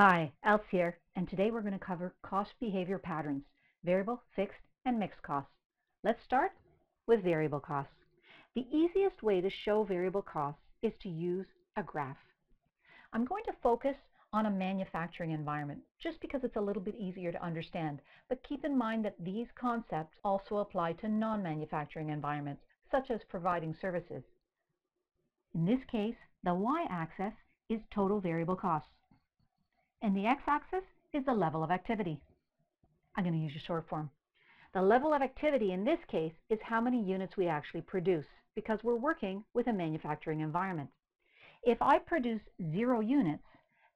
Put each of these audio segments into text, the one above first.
Hi, Else here, and today we're going to cover cost behavior patterns, variable, fixed, and mixed costs. Let's start with variable costs. The easiest way to show variable costs is to use a graph. I'm going to focus on a manufacturing environment just because it's a little bit easier to understand, but keep in mind that these concepts also apply to non-manufacturing environments, such as providing services. In this case, the y-axis is total variable costs and the x-axis is the level of activity. I'm going to use a short form. The level of activity in this case is how many units we actually produce because we're working with a manufacturing environment. If I produce zero units,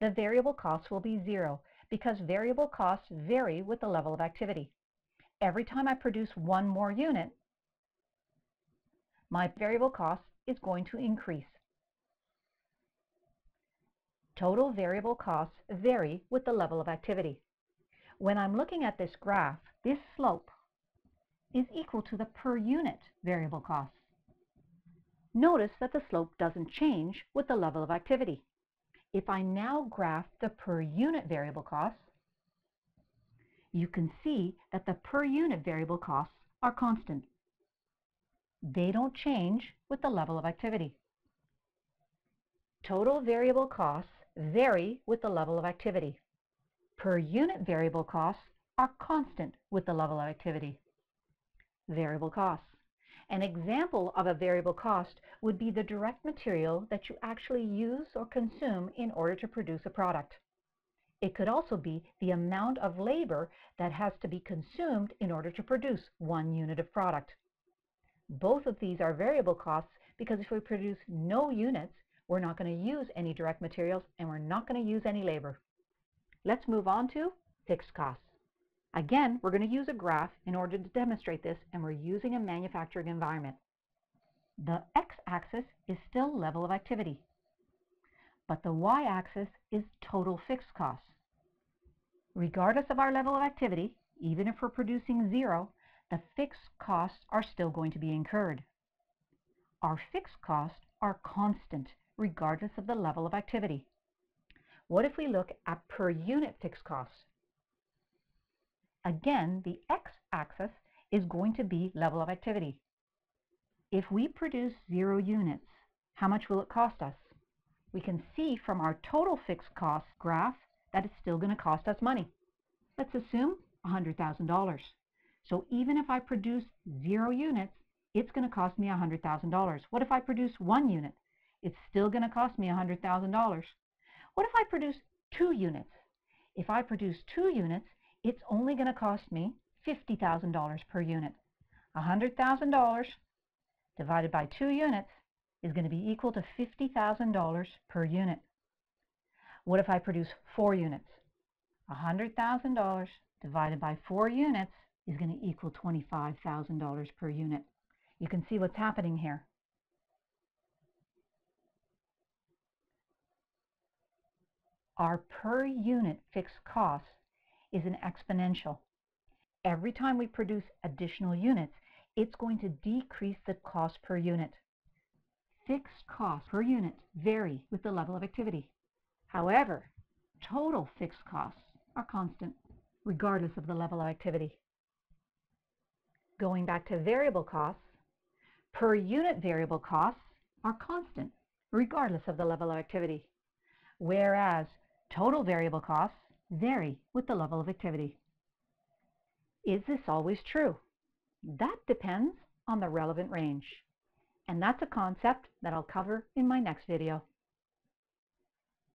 the variable costs will be zero because variable costs vary with the level of activity. Every time I produce one more unit, my variable cost is going to increase. Total variable costs vary with the level of activity. When I'm looking at this graph, this slope is equal to the per unit variable costs. Notice that the slope doesn't change with the level of activity. If I now graph the per unit variable costs, you can see that the per unit variable costs are constant. They don't change with the level of activity. Total variable costs vary with the level of activity. Per unit variable costs are constant with the level of activity. Variable costs. An example of a variable cost would be the direct material that you actually use or consume in order to produce a product. It could also be the amount of labor that has to be consumed in order to produce one unit of product. Both of these are variable costs because if we produce no units, we're not going to use any direct materials and we're not going to use any labor. Let's move on to fixed costs. Again, we're going to use a graph in order to demonstrate this and we're using a manufacturing environment. The x-axis is still level of activity, but the y-axis is total fixed costs. Regardless of our level of activity, even if we're producing zero, the fixed costs are still going to be incurred. Our fixed costs are constant regardless of the level of activity. What if we look at per unit fixed costs? Again, the x-axis is going to be level of activity. If we produce zero units, how much will it cost us? We can see from our total fixed cost graph that it's still going to cost us money. Let's assume $100,000. So even if I produce zero units, it's going to cost me $100,000. What if I produce one unit? It's still going to cost me $100,000. What if I produce two units? If I produce two units, it's only going to cost me $50,000 per unit. $100,000 divided by two units is going to be equal to $50,000 per unit. What if I produce four units? $100,000 divided by four units is going to equal $25,000 per unit. You can see what's happening here. Our per unit fixed cost is an exponential. Every time we produce additional units, it's going to decrease the cost per unit. Fixed costs per unit vary with the level of activity. However, total fixed costs are constant regardless of the level of activity. Going back to variable costs, per unit variable costs are constant regardless of the level of activity, whereas Total variable costs vary with the level of activity. Is this always true? That depends on the relevant range. And that's a concept that I'll cover in my next video.